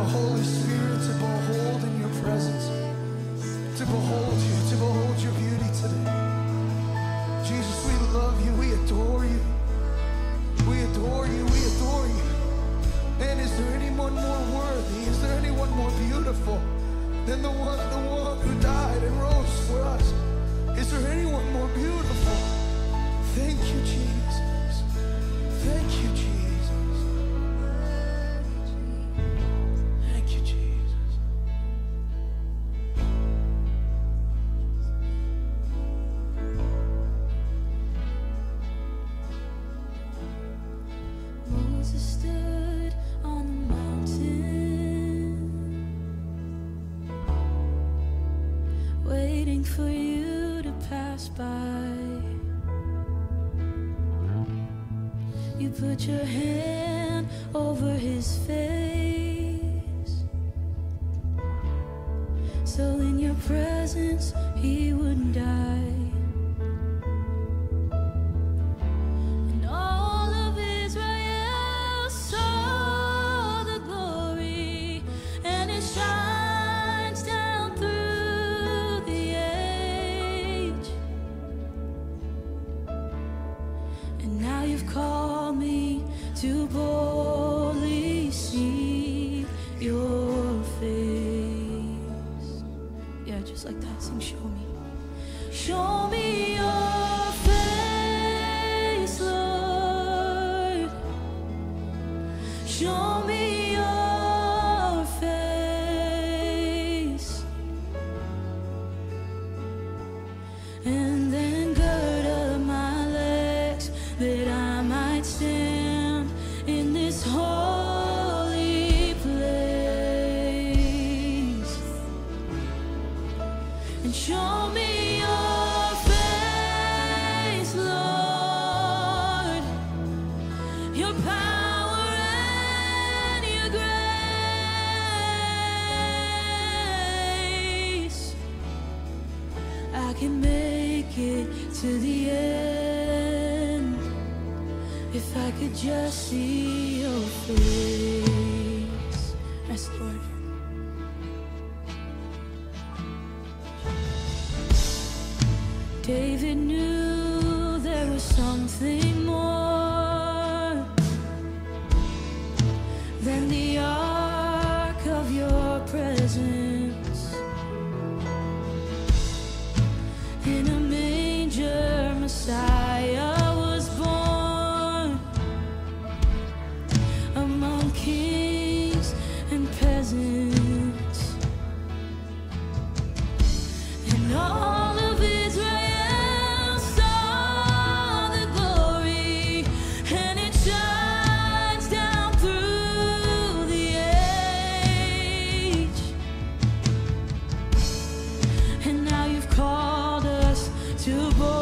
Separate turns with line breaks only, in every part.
the Holy Spirit to behold in your presence, to behold you, to behold your beauty today. Jesus, we love you, we adore you. We adore you, we adore you. And is there anyone more worthy? Is there anyone more beautiful than the one, the one who died and rose for us? Is there anyone more beautiful? Thank you, Jesus. Thank you, Jesus.
Put your hand over his face, so in your presence he wouldn't die. Show me your face. And then gird up my legs that I might stand in this holy place and show I can make it to the end if I could just see your face. Yes, Lord. David knew there was something more to boldly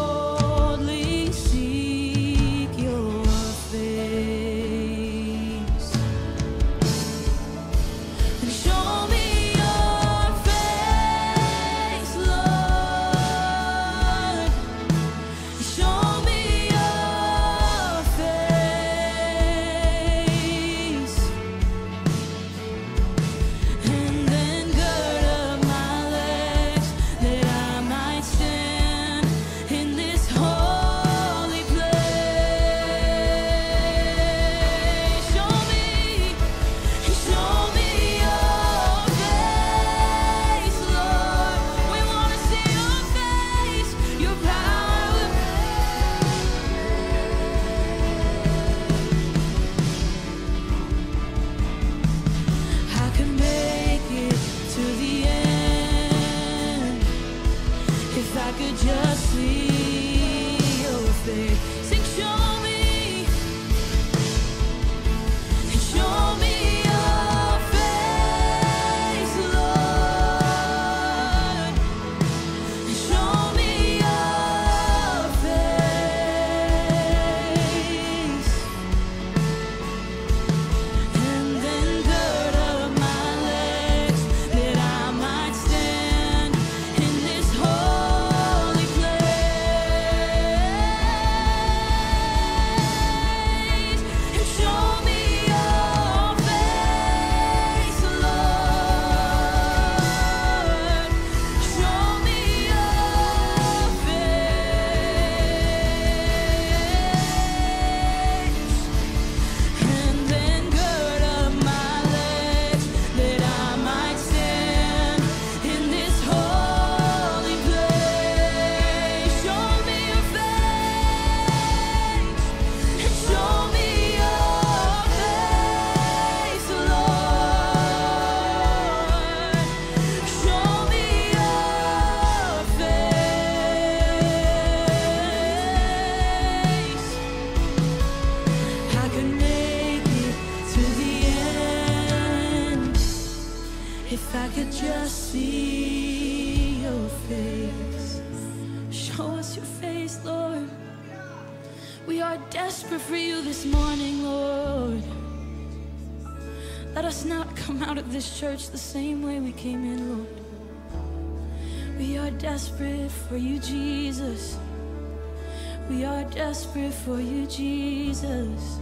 If I could just see your face, show us your face, Lord. We are desperate for you this morning, Lord. Let us not come out of this church the same way we came in, Lord. We are desperate for you, Jesus. We are desperate for you, Jesus.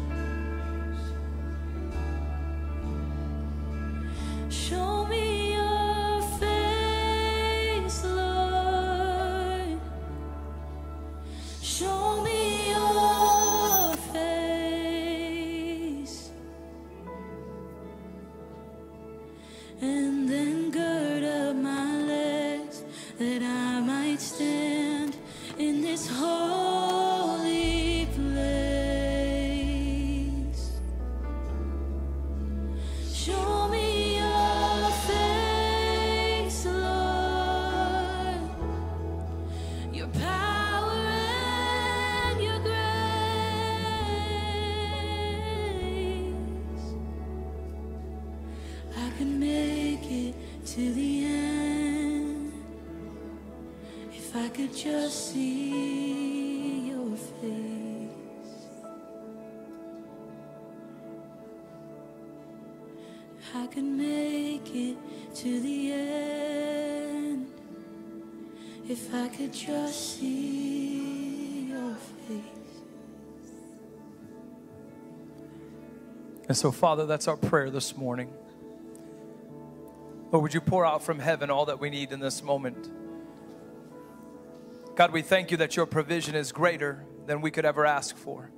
Just see your face. I can make it to the end if I could just see your face.
And so, Father, that's our prayer this morning. Lord, would you pour out from heaven all that we need in this moment? God, we thank you that your provision is greater than we could ever ask for.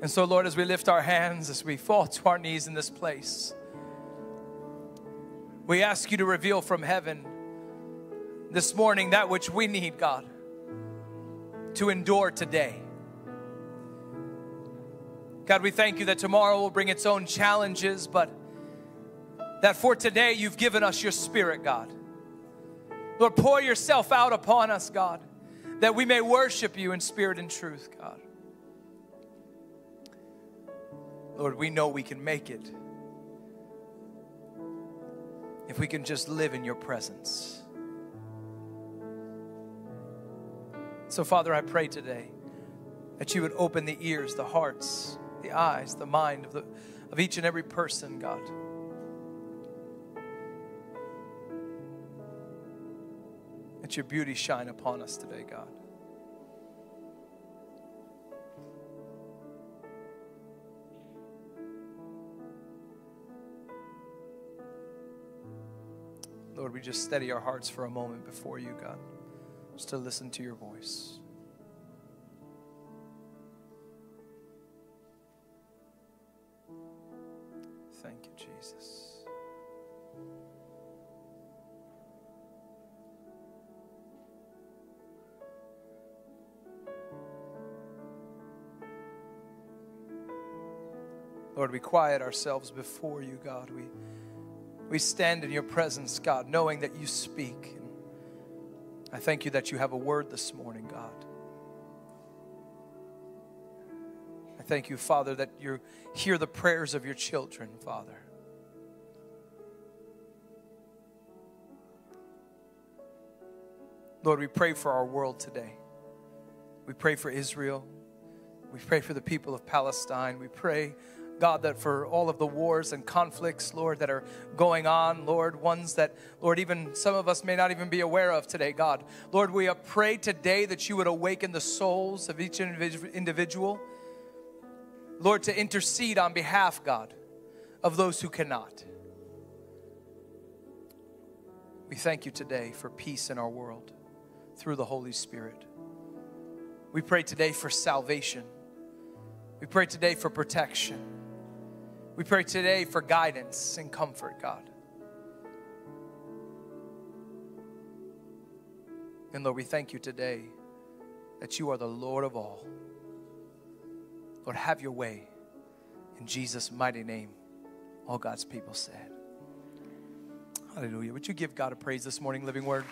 And so, Lord, as we lift our hands, as we fall to our knees in this place, we ask you to reveal from heaven this morning that which we need, God, to endure today. God, we thank you that tomorrow will bring its own challenges, but that for today you've given us your spirit, God. Lord, pour yourself out upon us, God, that we may worship you in spirit and truth, God. Lord, we know we can make it if we can just live in your presence. So, Father, I pray today that you would open the ears, the hearts, the eyes, the mind of, the, of each and every person, God. Let your beauty shine upon us today, God. Lord, we just steady our hearts for a moment before you, God, just to listen to your voice. Lord, we quiet ourselves before you, God. We, we stand in your presence, God, knowing that you speak. And I thank you that you have a word this morning, God. I thank you, Father, that you hear the prayers of your children, Father. Lord, we pray for our world today. We pray for Israel. We pray for the people of Palestine. We pray, God, that for all of the wars and conflicts, Lord, that are going on, Lord, ones that, Lord, even some of us may not even be aware of today, God. Lord, we pray today that you would awaken the souls of each individual, Lord, to intercede on behalf, God, of those who cannot. We thank you today for peace in our world through the Holy Spirit. We pray today for salvation. We pray today for protection. We pray today for guidance and comfort, God. And Lord, we thank you today that you are the Lord of all. Lord, have your way. In Jesus' mighty name, all God's people said. Hallelujah. Would you give God a praise this morning, Living Word?